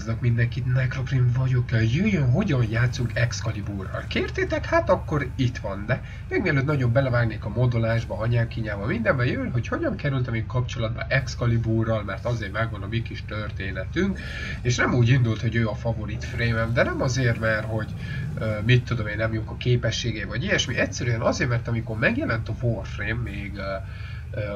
Üdvözlök mindenkit, Necroprim vagyok, jöjjön, hogyan játszunk Excaliburral. Kértétek? Hát akkor itt van, de még mielőtt nagyon belevágnék a modolásba, anyákinyába, mindenbe jön, hogy hogyan kerültem én kapcsolatba Excaliburral, mert azért megvan a mi kis történetünk, és nem úgy indult, hogy ő a favorit frame de nem azért, mert hogy mit tudom én, nem jók a képességé, vagy ilyesmi, egyszerűen azért, mert amikor megjelent a Warframe, még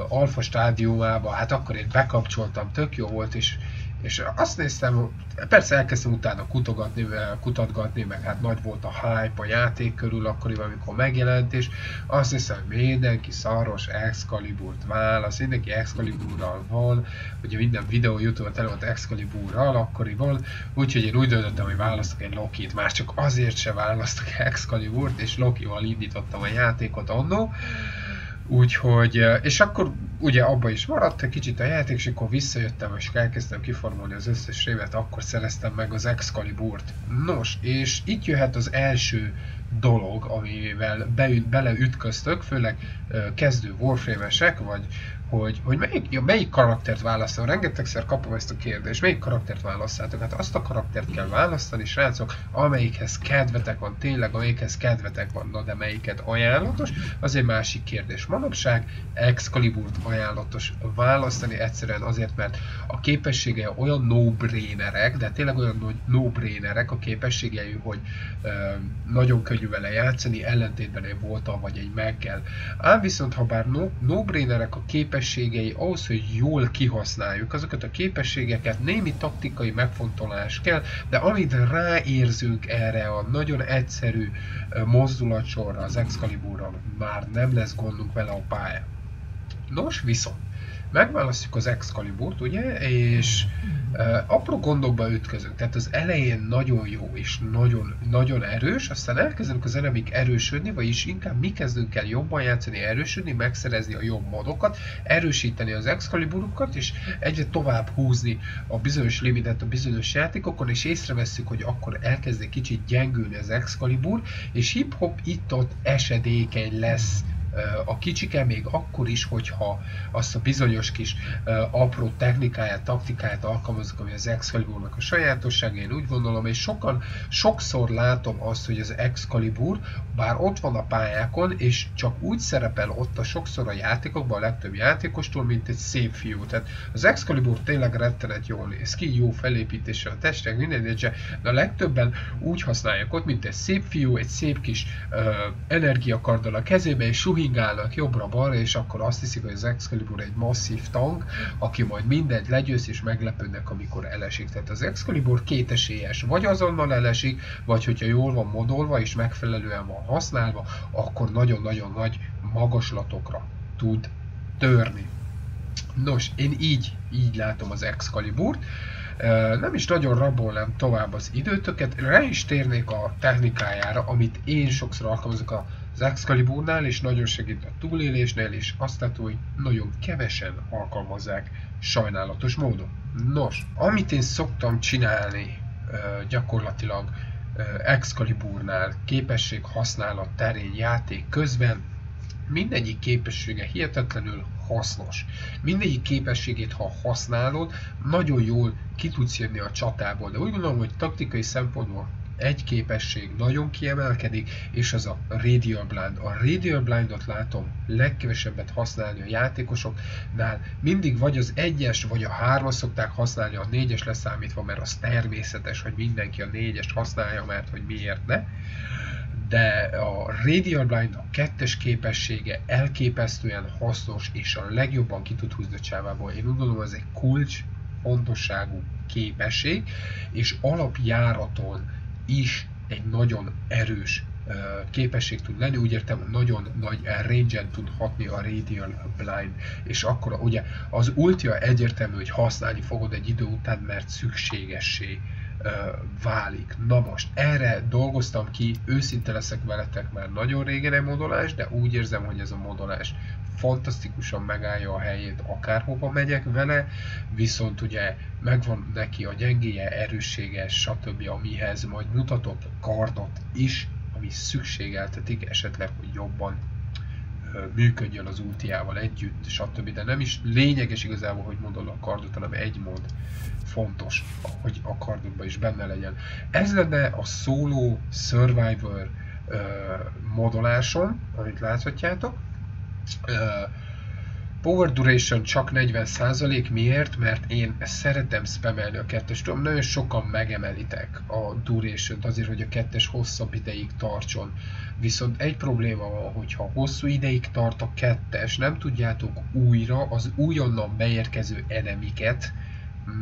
alfa stádiumában, hát akkor én bekapcsoltam, tök jó volt, és és azt néztem, persze elkezdtem utána kutogatni, kutatgatni, meg hát nagy volt a hype a játék körül akkoriban, amikor megjelent, és azt néztem, hogy mindenki szaros Excalibur-t válasz, mindenki Excaliburral van, ugye minden videó Youtube-on tele volt Excaliburral akkoriban, úgyhogy én úgy döntöttem, hogy választok egy Loki-t, már csak azért se választok Excalibur-t, és Loki-val indítottam a játékot annó. Úgyhogy, és akkor ugye abba is maradt egy kicsit a játék, és akkor visszajöttem, és elkezdtem kiformolni az összes révet, akkor szereztem meg az Excalibur-t. Nos, és itt jöhet az első dolog, amivel beüt, beleütköztök, főleg uh, kezdő Warframe-esek, vagy hogy, hogy melyik, melyik karaktert választom. Rengetegszer kapom ezt a kérdést, melyik karaktert választátok? Hát azt a karaktert kell választani, srácok, amelyikhez kedvetek van, tényleg amelyikhez kedvetek van, na de melyiket ajánlatos, az egy másik kérdés. Manapság Excalibur-t ajánlatos választani egyszerűen azért, mert a képessége olyan no-brainerek, de tényleg olyan no-brainerek a képességei, hogy ö, nagyon könnyű vele játszani, ellentétben egy voltal vagy egy meggel. Ám viszont, ha bár no, no-brainerek a képességei, képességei ahhoz, hogy jól kihasználjuk azokat a képességeket, némi taktikai megfontolás kell, de amit ráérzünk erre a nagyon egyszerű mozdulatsorra, az Excaliburra, már nem lesz gondunk vele a pályán. Nos, viszont megválasztjuk az Excaliburt, ugye, és uh, apró gondokba ütközünk. Tehát az elején nagyon jó és nagyon, nagyon erős, aztán elkezdenek az enemik erősödni, vagyis inkább mi kezdünk el jobban játszani, erősödni, megszerezni a jobb modokat, erősíteni az Excaliburukat, és egyre tovább húzni a bizonyos limitet a bizonyos játékokon, és észreveszünk, hogy akkor elkezd kicsit gyengülni az Excalibur, és hip-hop itt-ott esedékeny lesz a kicsike még akkor is, hogyha azt a bizonyos kis apró technikáját, taktikáját alkalmazok, ami az Excaliburnak a sajátossága, én úgy gondolom, és sokan, sokszor látom azt, hogy az Excalibur, bár ott van a pályákon, és csak úgy szerepel ott a sokszor a játékokban, a legtöbb játékostól, mint egy szép fiú. Tehát az Excalibur tényleg rettenet jól néz ki, jó felépítése a testek, minden, de a legtöbben úgy használják ott, mint egy szép fiú, egy szép kis uh, energiakarddal a kezébe, és suhi swingálnak jobbra-balra, és akkor azt hiszik, hogy az Excalibur egy masszív tank, aki majd mindent legyőz, és meglepődnek, amikor elesik. Tehát az Excalibur kétesélyes, vagy azonnal elesik, vagy hogyha jól van modolva, és megfelelően van használva, akkor nagyon-nagyon nagy magaslatokra tud törni. Nos, én így, így látom az Excaliburt. Nem is nagyon rabolnám tovább az időtöket, rá is térnék a technikájára, amit én sokszor alkalmazok a az Excaliburnál is nagyon segít a túlélésnél, és azt látod, hogy nagyon kevesen alkalmazzák sajnálatos módon. Nos, amit én szoktam csinálni gyakorlatilag Excaliburnál képesség használat terén játék közben, mindegyik képessége hihetetlenül hasznos. Mindegyik képességét, ha használod, nagyon jól ki tudsz jönni a csatából, de úgy gondolom, hogy taktikai szempontból egy képesség nagyon kiemelkedik, és az a Radial Blind. A Radial Blindot látom legkevesebbet használni a játékosoknál, mindig vagy az egyes, vagy a hármas szokták használni, a négyes leszámítva, mert az természetes, hogy mindenki a négyest használja, mert hogy miért ne de a Radial Blind a kettes képessége elképesztően hasznos, és a legjobban ki tud húzni a csávából. Én úgy gondolom, ez egy kulcs fontosságú képesség, és alapjáraton is egy nagyon erős képesség tud lenni, úgy értem, nagyon nagy range tud hatni a Radial Blind, és akkor ugye az ultia egyértelmű, hogy használni fogod egy idő után, mert szükségessé válik. Na most, erre dolgoztam ki, őszinte leszek veletek már nagyon régen egy modolás, de úgy érzem, hogy ez a modolás fantasztikusan megállja a helyét, akárhova megyek vele, viszont ugye megvan neki a gyengéje, erőssége, stb. amihez majd mutatok kardot is, ami szükségeltetik esetleg, hogy jobban működjön az ultiával együtt, stb. De nem is lényeges igazából, hogy modol a kardot, hanem egy mod fontos, hogy a kardodban is benne legyen. Ez lenne a solo survivor modolásom, amit láthatjátok. Power duration csak 40%, miért? Mert én szeretem spamelni a kettes, tudom, nagyon sokan megemelitek a duration azért, hogy a kettes hosszabb ideig tartson. Viszont egy probléma van, hogyha hosszú ideig tart a kettes, nem tudjátok újra az újonnan beérkező enemiket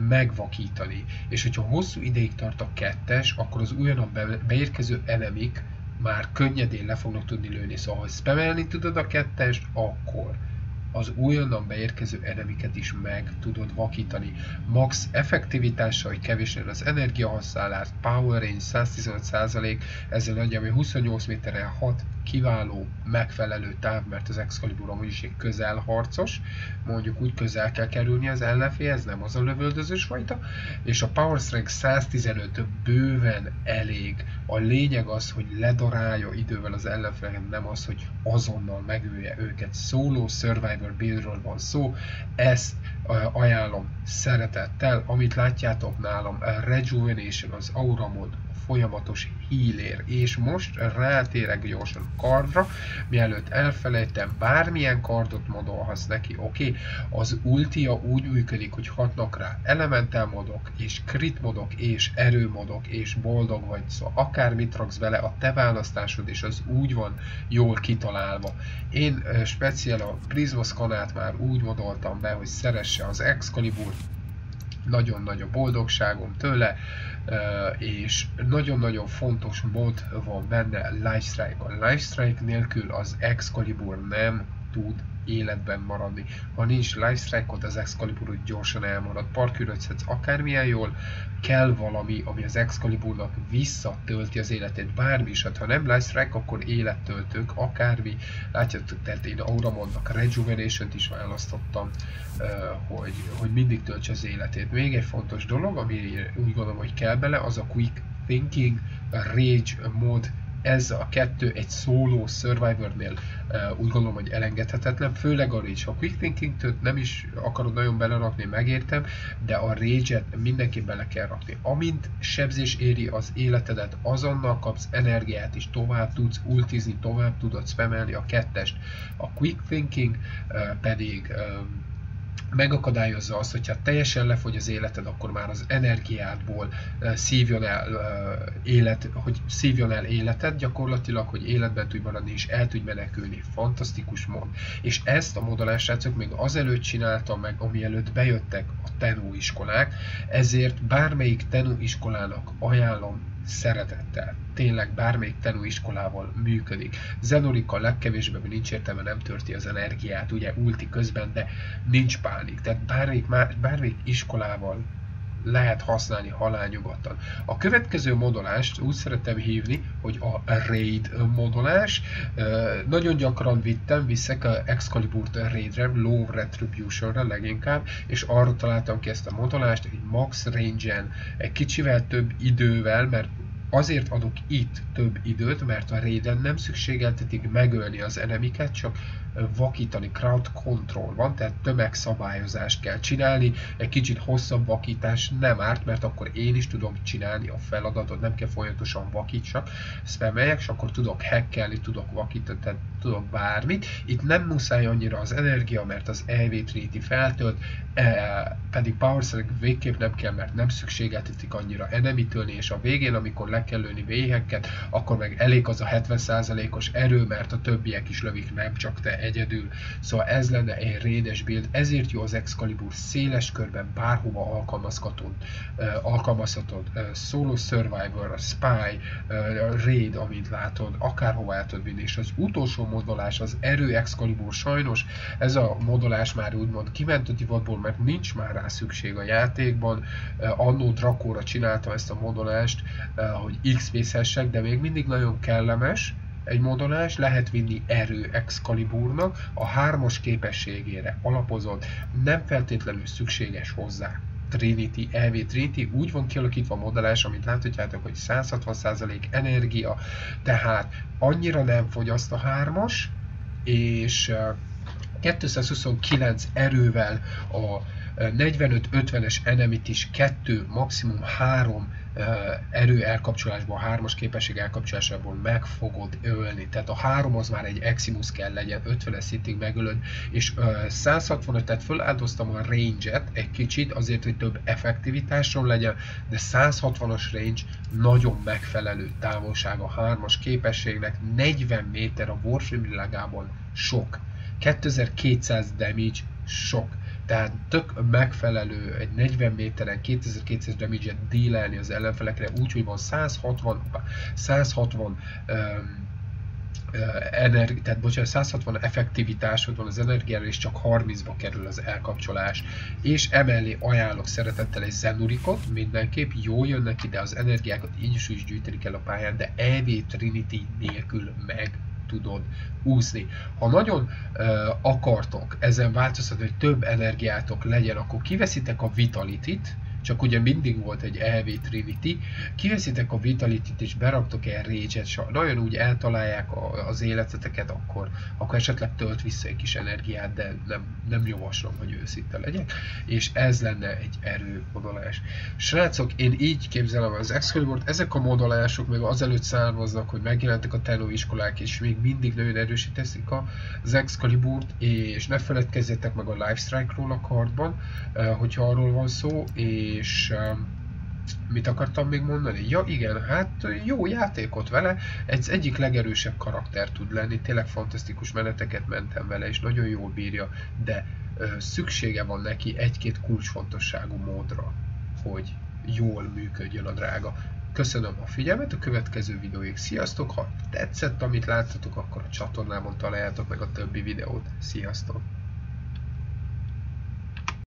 megvakítani. És hogyha hosszú ideig tart a kettes, akkor az újonnan beérkező enemik már könnyedén le fognak tudni lőni. Szóval, ha spamelni tudod a kettest, akkor az újonnan beérkező enemiket is meg tudod vakítani. Max effektivitása, hogy kevés az energiahasználás, power range 115%, ezzel nagyjából 28 méterrel 6 kiváló, megfelelő táv, mert az Excalibur amúgy is egy közelharcos, mondjuk úgy közel kell kerülni az ellenféhez, nem az a lövöldözős fajta, és a Power Strength 115 bőven elég. A lényeg az, hogy ledarálja idővel az ellenféleket, nem az, hogy azonnal megölje őket. Solo Survivor buildről van szó, ezt ajánlom szeretettel, amit látjátok nálam, a Rejuvenation, az Aura mod, folyamatos hílér. És most rátérek gyorsan kardra, mielőtt elfelejtem, bármilyen kardot modolhatsz neki, oké? Okay? Az ultia úgy működik, hogy hatnak rá elementel modok, és crit modok, és erő modok, és boldog vagy, szóval akármit raksz vele, a te választásod, és az úgy van jól kitalálva. Én speciál a Prisma kanát már úgy modoltam be, hogy szeresse az Excalibur, nagyon nagy a boldogságom tőle, és nagyon-nagyon fontos mod van benne, Life Strike. A Life Strike nélkül az Excalibur nem tud életben maradni. Ha nincs life strike az Excalibur úgy gyorsan elmarad. Parkürödhetsz akármilyen jól, kell valami, ami az Excaliburnak visszatölti az életét. Bármi is, hát ha nem life strike, akkor élettöltők, akármi. Látjátok, tehát én Auramondnak rejuvenation is választottam, hogy, hogy mindig töltse az életét. Még egy fontos dolog, ami úgy gondolom, hogy kell bele, az a Quick Thinking, a Rage mod, ez a kettő egy solo Survivornél úgy gondolom, hogy elengedhetetlen, főleg a Rage. Ha Quick thinking nem is akarod nagyon belerakni, megértem, de a Rage-et mindenki bele kell rakni. Amint sebzés éri az életedet, azonnal kapsz energiát és tovább tudsz ultizni, tovább tudod spamelni a kettest. A Quick Thinking pedig megakadályozza azt, hogyha teljesen lefogy az életed, akkor már az energiádból szívjon el élet, hogy szívjon el életed gyakorlatilag, hogy életben tudj maradni és el tudj menekülni. Fantasztikus mód. És ezt a modolást srácok még azelőtt csináltam meg, ami előtt bejöttek a tenú iskolák, ezért bármelyik tenú iskolának ajánlom szeretettel. Tényleg bármelyik iskolával működik. Zenolika legkevésbé nincs értelme, nem törti az energiát, ugye ulti közben, de nincs pánik. Tehát bármelyik, bármelyik iskolával lehet használni halálnyugodtan. A következő modolást úgy szeretem hívni, hogy a Raid modolás. Nagyon gyakran vittem, viszek a Excalibur-t Raidre, Low Retribution-re leginkább, és arra találtam ki ezt a modolást, egy max range-en, egy kicsivel több idővel, mert Azért adok itt több időt, mert a Raiden nem szükségeltetik megölni az enemiket, csak vakítani, crowd control van, tehát tömegszabályozást kell csinálni, egy kicsit hosszabb vakítás nem árt, mert akkor én is tudom csinálni a feladatot, nem kell folyamatosan vakítsak, spameljek, és akkor tudok hackelni, tudok vakítani, tehát tudok bármit. Itt nem muszáj annyira az energia, mert az EV Trinity feltölt, e, pedig Power végképp nem kell, mert nem szükségeltetik annyira enemitölni, és a végén, amikor le kell lőni véheket, akkor meg elég az a 70%-os erő, mert a többiek is lövik, nem csak te egyedül. Szóval ez lenne egy rédes build, ezért jó az Excalibur széles körben bárhova alkalmazhatod, alkalmazhatod. Solo Survivor, Spy, Raid, amit látod, akárhova el tudod vinni. És az utolsó modolás, az Erő Excalibur, sajnos ez a modolás már úgymond kiment a divatból, mert nincs már rá szükség a játékban. Annó Drakóra csináltam ezt a modolást, hogy XP-szessek, de még mindig nagyon kellemes, egy modolás lehet vinni erő Excaliburnak a hármas képességére alapozott, nem feltétlenül szükséges hozzá. Trinity, EV Trinity úgy van kialakítva a modellás, amit láthatjátok, hogy 160% energia, tehát annyira nem fogyaszt a hármas, és 229 erővel a 45-50-es enemit is 2, maximum 3 erő elkapcsolásból, hármas képesség elkapcsolásából meg fogod ölni. Tehát a három az már egy Eximus kell legyen, 50-es szintig megölöd, és 165, tehát föláldoztam a range-et egy kicsit, azért, hogy több effektivitásom legyen, de 160-as range nagyon megfelelő távolság a hármas képességnek, 40 méter a Warframe világában sok. 2200 damage sok tehát tök megfelelő egy 40 méteren 2200 damage-et dílelni az ellenfelekre, úgyhogy van 160, 160 um, energi, tehát bocsánat, 160 effektivitásod van az energiára, és csak 30-ba kerül az elkapcsolás. És emellé ajánlok szeretettel egy Zenurikot, mindenképp jó jön neki, de az energiákat így is, is gyűjteni kell a pályán, de EV Trinity nélkül meg tudod úszni. Ha nagyon uh, akartok ezen változtatni, hogy több energiátok legyen, akkor kiveszitek a Vitality-t, csak ugye mindig volt egy EV Trinity, kiveszitek a Vitality-t és beraktok el rage és nagyon úgy eltalálják a, az életeteket, akkor, akkor esetleg tölt vissza egy kis energiát, de nem, nem javaslom, hogy őszinte legyek, és ez lenne egy erőmodolás. Srácok, én így képzelem az excalibur ezek a modolások még azelőtt származnak, hogy megjelentek a Tenno iskolák, és még mindig nagyon erősítezik az Excalibur-t, és ne feledkezzétek meg a Lifestrike-ról a kardban, eh, hogyha arról van szó, és és mit akartam még mondani? Ja igen, hát jó játékot vele, egy egyik legerősebb karakter tud lenni, tényleg fantasztikus meneteket mentem vele, és nagyon jól bírja, de ö, szüksége van neki egy-két kulcsfontosságú módra, hogy jól működjön a drága. Köszönöm a figyelmet, a következő videóig sziasztok, ha tetszett amit láttatok, akkor a csatornámon találjátok meg a többi videót. Sziasztok!